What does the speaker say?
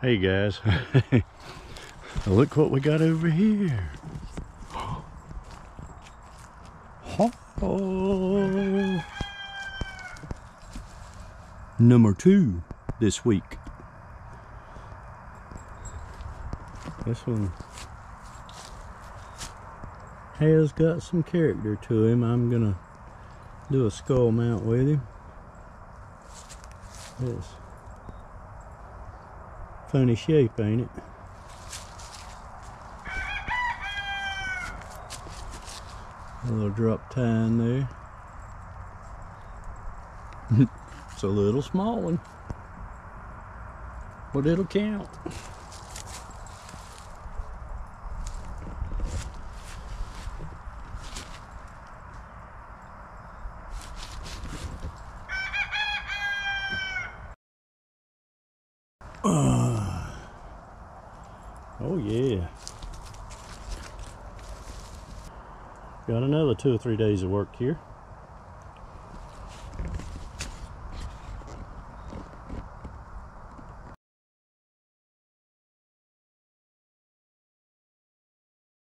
Hey guys, look what we got over here. Oh. Number two this week. This one has got some character to him. I'm gonna do a skull mount with him. Yes funny shape, ain't it? A little drop tine there. it's a little small one, but it'll count. Oh yeah. Got another two or three days of work here.